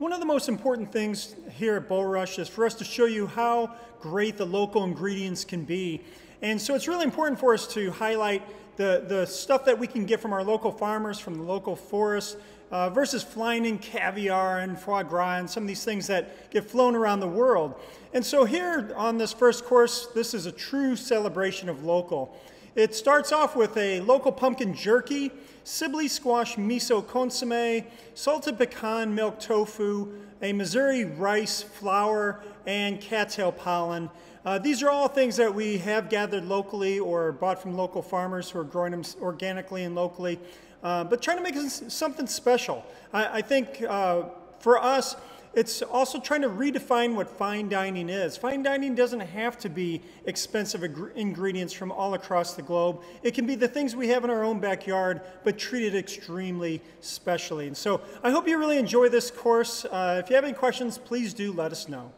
One of the most important things here at Bulrush is for us to show you how great the local ingredients can be. And so it's really important for us to highlight the, the stuff that we can get from our local farmers, from the local forests, uh, versus flying in caviar and foie gras and some of these things that get flown around the world. And so here on this first course, this is a true celebration of local. It starts off with a local pumpkin jerky, Sibley squash miso consomme, salted pecan milk tofu, a Missouri rice flour, and cattail pollen. Uh, these are all things that we have gathered locally or bought from local farmers who are growing them organically and locally, uh, but trying to make something special. I, I think uh, for us, it's also trying to redefine what fine dining is. Fine dining doesn't have to be expensive ingredients from all across the globe. It can be the things we have in our own backyard, but treated extremely specially. And so I hope you really enjoy this course. Uh, if you have any questions, please do let us know.